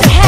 need